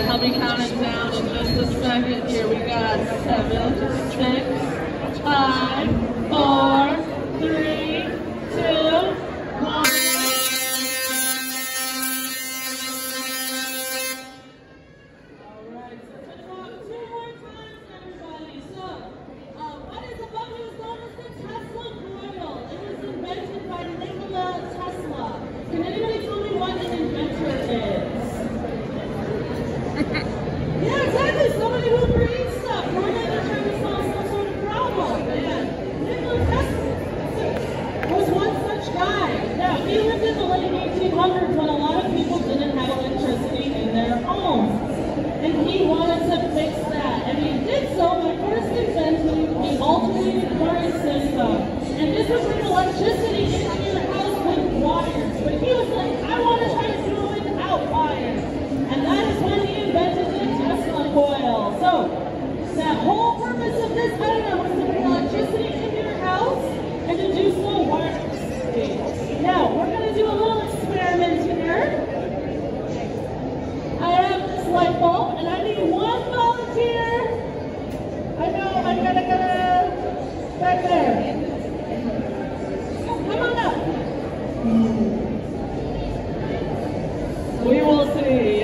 right, I'll be counting down in just a second. Here we got seven, six, five, Yeah, exactly. Somebody who creates stuff. We're going to try to solve some sort of problem. And Nikola Tesla was one such guy. Now, he lived in the late 1800s when a lot of people didn't have electricity in their homes. And he wanted to fix that. And he did so by first inventing the alternating current system. And this would bring electricity into your house with wires. But he was like, my phone, and I need one volunteer. I know I'm gonna get a back there. Come on up. We will see.